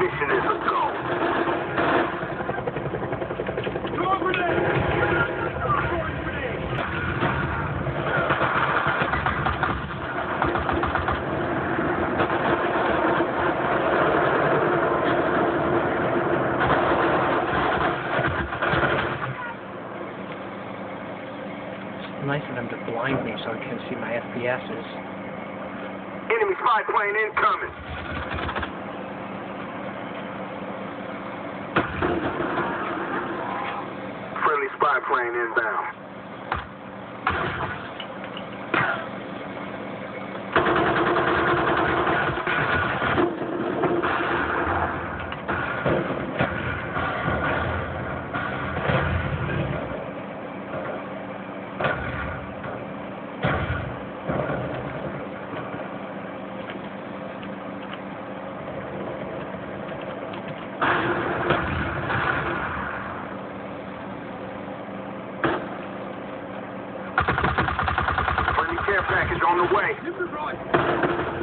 Mission is a go. It's nice of them to blind me so I can see my FPSs. Enemy spy plane incoming. Friendly inbound. Friendly care package on the way.